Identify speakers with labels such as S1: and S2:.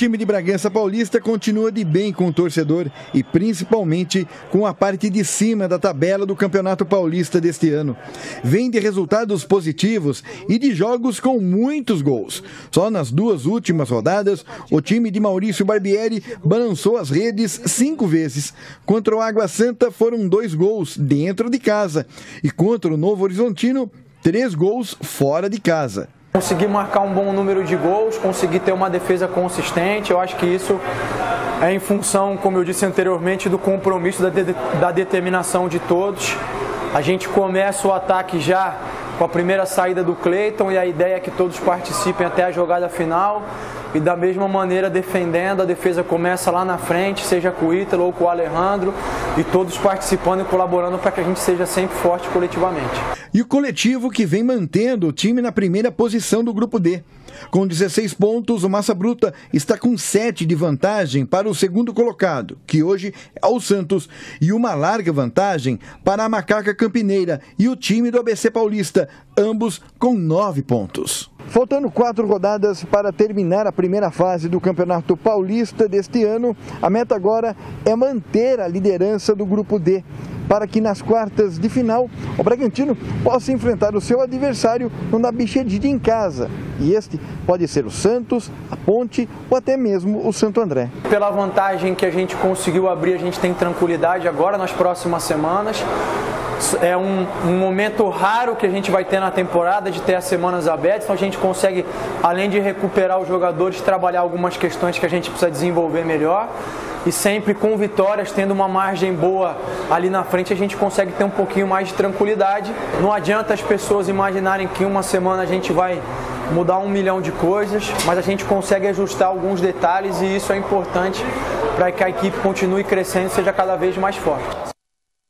S1: time de Bragança Paulista continua de bem com o torcedor e principalmente com a parte de cima da tabela do Campeonato Paulista deste ano. Vem de resultados positivos e de jogos com muitos gols. Só nas duas últimas rodadas, o time de Maurício Barbieri balançou as redes cinco vezes. Contra o Água Santa foram dois gols dentro de casa e contra o Novo Horizontino, três gols fora de casa.
S2: Conseguir marcar um bom número de gols, conseguir ter uma defesa consistente, eu acho que isso é em função, como eu disse anteriormente, do compromisso, da, de, da determinação de todos. A gente começa o ataque já com a primeira saída do Cleiton e a ideia é que todos participem até a jogada final e da mesma maneira defendendo, a defesa começa lá na frente, seja com o Ítalo ou com o Alejandro, e todos participando e colaborando para que a gente seja sempre forte coletivamente.
S1: E o coletivo que vem mantendo o time na primeira posição do grupo D. Com 16 pontos, o Massa Bruta está com 7 de vantagem para o segundo colocado, que hoje é o Santos, e uma larga vantagem para a Macaca Campineira e o time do ABC Paulista, ambos com 9 pontos. Faltando quatro rodadas para terminar a primeira fase do Campeonato Paulista deste ano, a meta agora é manter a liderança do Grupo D, para que nas quartas de final o Bragantino possa enfrentar o seu adversário no Bichedid em casa. E este pode ser o Santos, a Ponte ou até mesmo o Santo André.
S2: Pela vantagem que a gente conseguiu abrir, a gente tem tranquilidade agora nas próximas semanas é um, um, momento raro que a gente vai ter na temporada de ter as semanas abertas, então a gente consegue, além de recuperar os jogadores, trabalhar algumas questões que a gente precisa desenvolver melhor. E sempre com vitórias, tendo uma margem boa ali na frente, a gente consegue ter um pouquinho mais de tranquilidade. Não adianta as pessoas imaginarem que uma semana a gente vai mudar um milhão de coisas, mas a gente consegue ajustar alguns detalhes e isso é importante para que a equipe continue crescendo e seja cada vez mais forte.